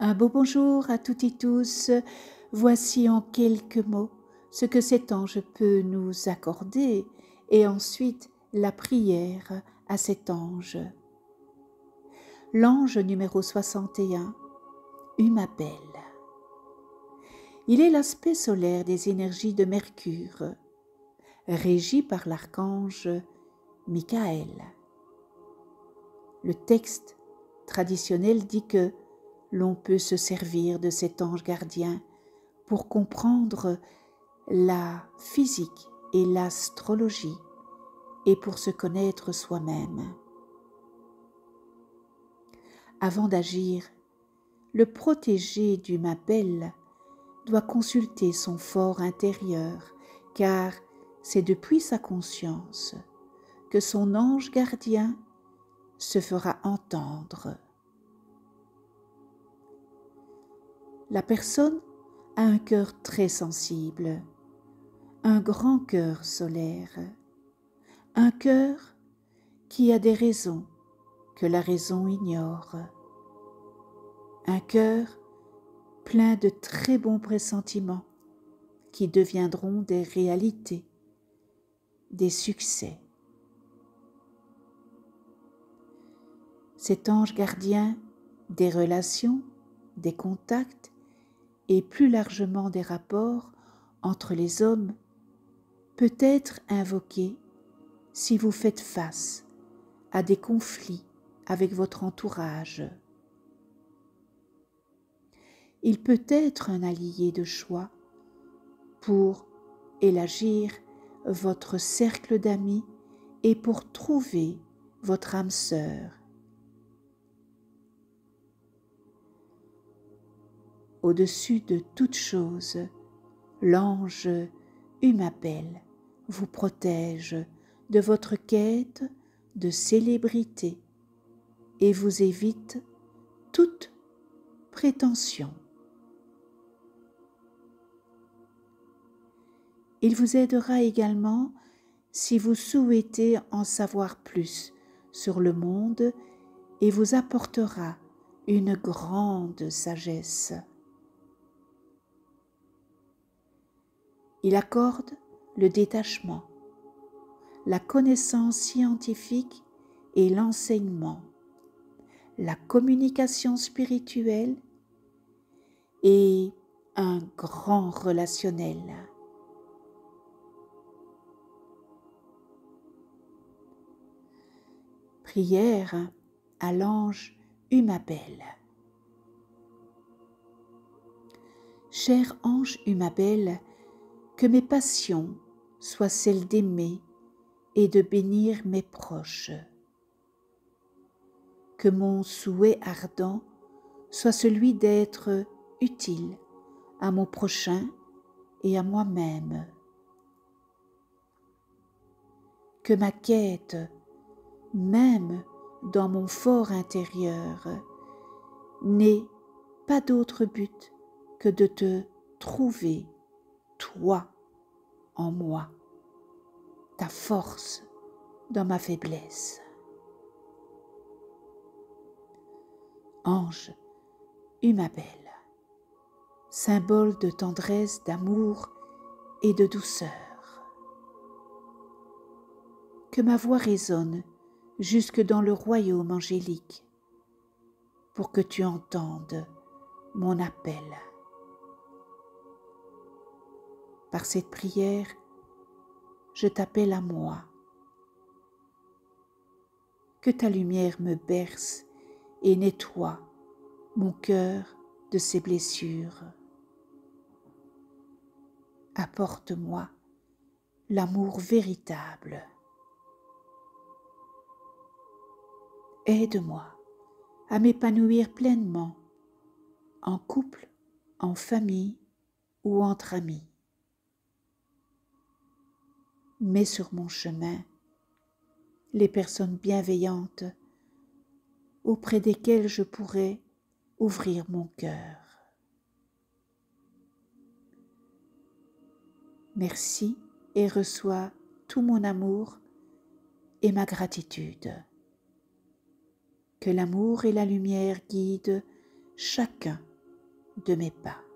Un beau bonjour à toutes et tous. Voici en quelques mots ce que cet ange peut nous accorder et ensuite la prière à cet ange. L'ange numéro 61, Humabel. Il est l'aspect solaire des énergies de Mercure, régi par l'archange Michael. Le texte traditionnel dit que l'on peut se servir de cet ange gardien pour comprendre la physique et l'astrologie et pour se connaître soi-même. Avant d'agir, le protégé du Mabel doit consulter son fort intérieur, car c'est depuis sa conscience que son ange gardien se fera entendre. La personne a un cœur très sensible, un grand cœur solaire, un cœur qui a des raisons que la raison ignore, un cœur plein de très bons pressentiments qui deviendront des réalités, des succès. Cet ange gardien des relations, des contacts et plus largement des rapports entre les hommes peut être invoqué si vous faites face à des conflits avec votre entourage. Il peut être un allié de choix pour élargir votre cercle d'amis et pour trouver votre âme sœur. Au-dessus de toute chose, l'ange Humabel vous protège de votre quête de célébrité et vous évite toute prétention. Il vous aidera également si vous souhaitez en savoir plus sur le monde et vous apportera une grande sagesse. Il accorde le détachement, la connaissance scientifique et l'enseignement, la communication spirituelle et un grand relationnel. Prière à l'ange Humabel. Cher ange Humabel, que mes passions soient celles d'aimer et de bénir mes proches. Que mon souhait ardent soit celui d'être utile à mon prochain et à moi-même. Que ma quête, même dans mon fort intérieur, n'ait pas d'autre but que de te trouver toi en moi, ta force dans ma faiblesse. Ange, Humabel, symbole de tendresse, d'amour et de douceur. Que ma voix résonne jusque dans le royaume angélique pour que tu entendes mon appel. Par cette prière, je t'appelle à moi. Que ta lumière me berce et nettoie mon cœur de ses blessures. Apporte-moi l'amour véritable. Aide-moi à m'épanouir pleinement en couple, en famille ou entre amis mets sur mon chemin les personnes bienveillantes auprès desquelles je pourrais ouvrir mon cœur. Merci et reçois tout mon amour et ma gratitude. Que l'amour et la lumière guident chacun de mes pas.